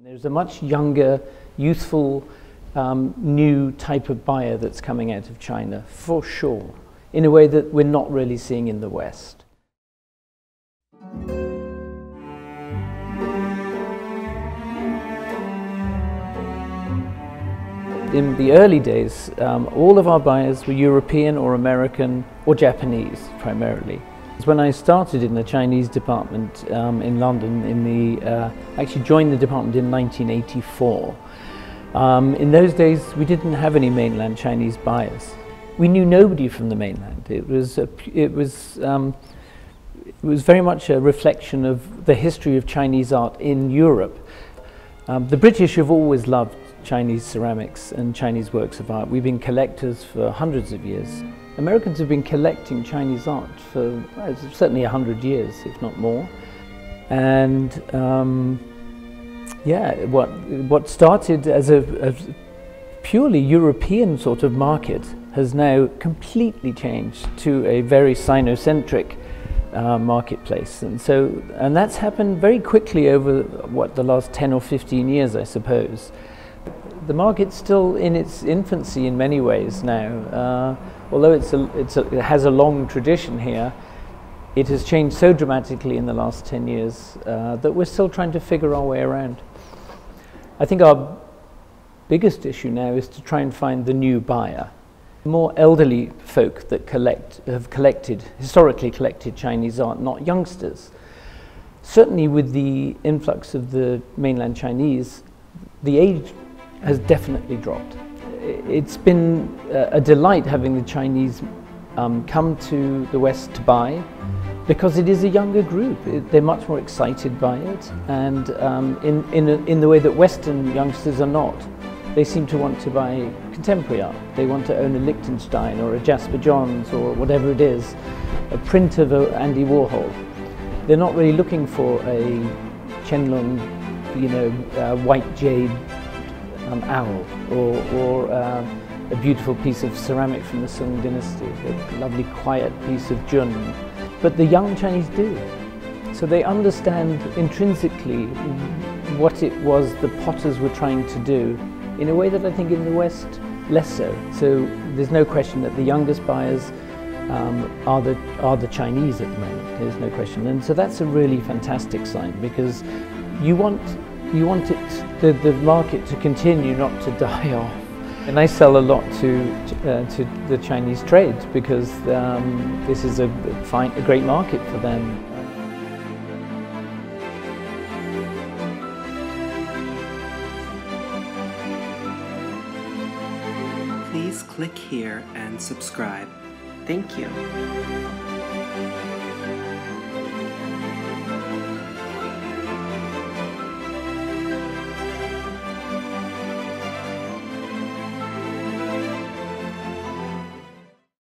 There's a much younger, youthful, um, new type of buyer that's coming out of China, for sure, in a way that we're not really seeing in the West. In the early days, um, all of our buyers were European or American or Japanese primarily. When I started in the Chinese department um, in London, in the, uh, actually joined the department in 1984. Um, in those days, we didn't have any mainland Chinese buyers. We knew nobody from the mainland. It was, a, it was, um, it was very much a reflection of the history of Chinese art in Europe. Um, the British have always loved Chinese ceramics and Chinese works of art. We've been collectors for hundreds of years. Americans have been collecting Chinese art for well, certainly a hundred years, if not more. And um, yeah, what, what started as a, a purely European sort of market has now completely changed to a very Sinocentric uh, marketplace. And so, and that's happened very quickly over what the last 10 or 15 years, I suppose. The market's still in its infancy in many ways now. Uh, although it's a, it's a, it has a long tradition here, it has changed so dramatically in the last 10 years uh, that we're still trying to figure our way around. I think our biggest issue now is to try and find the new buyer. More elderly folk that collect, have collected, historically collected Chinese art, not youngsters. Certainly with the influx of the mainland Chinese, the age has definitely dropped. It's been a delight having the Chinese um, come to the West to buy because it is a younger group. It, they're much more excited by it and um, in, in, a, in the way that Western youngsters are not. They seem to want to buy contemporary art. They want to own a Lichtenstein or a Jasper Johns or whatever it is, a print of a Andy Warhol. They're not really looking for a Qianlong, you know, uh, white jade um, owl or, or uh, a beautiful piece of ceramic from the Sung dynasty, a lovely quiet piece of Jun. But the young Chinese do. So they understand intrinsically what it was the potters were trying to do in a way that I think in the West less so. So there's no question that the youngest buyers um, are, the, are the Chinese at the moment, there's no question. And so that's a really fantastic sign because you want you want it, the, the market to continue, not to die off. And I sell a lot to, uh, to the Chinese trade because um, this is a, fine, a great market for them. Please click here and subscribe. Thank you.